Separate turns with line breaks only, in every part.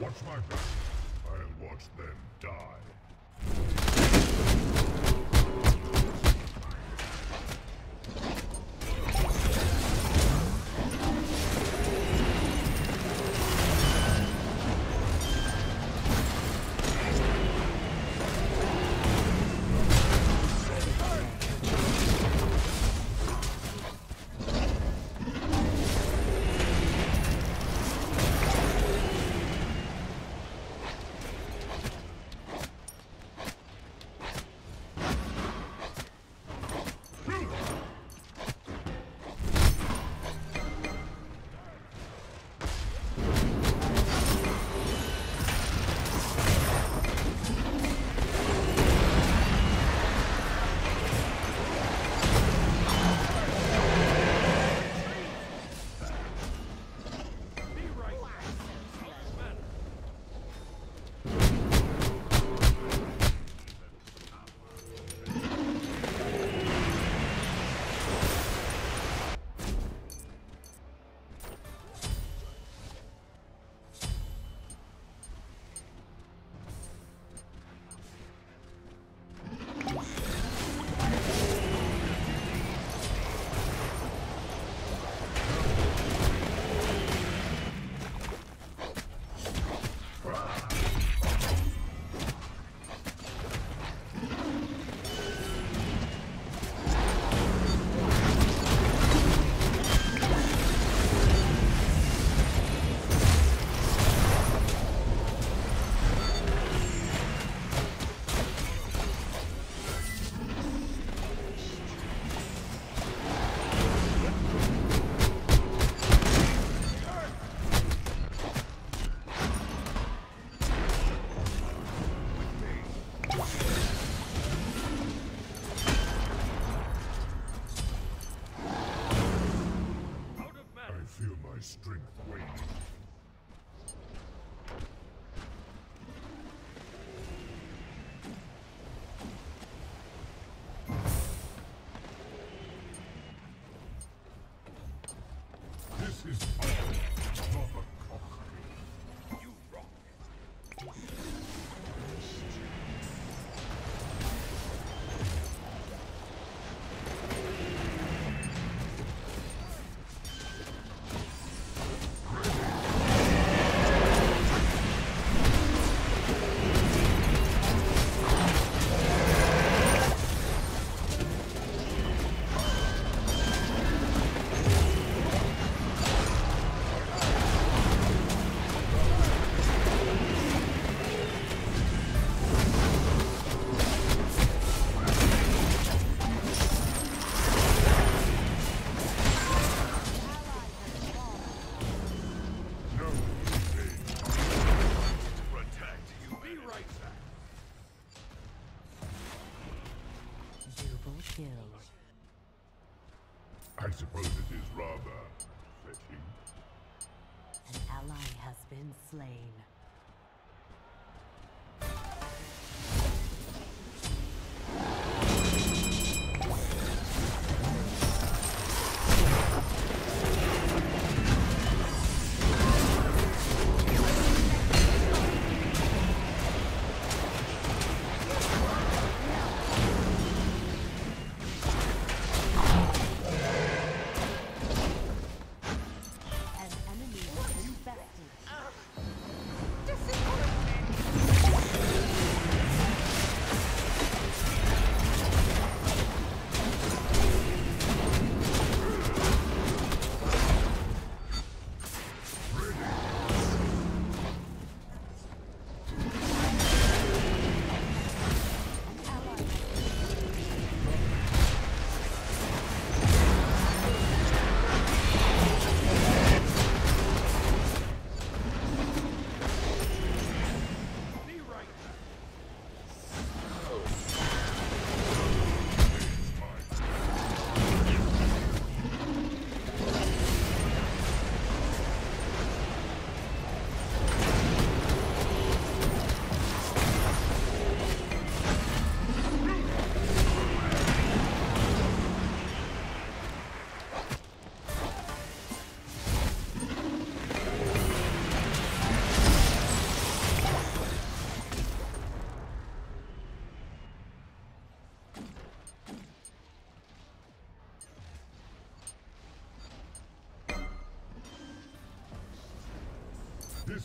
Watch my back. I'll watch them die.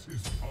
This is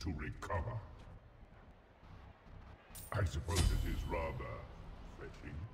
to recover. I suppose it is rather fetching.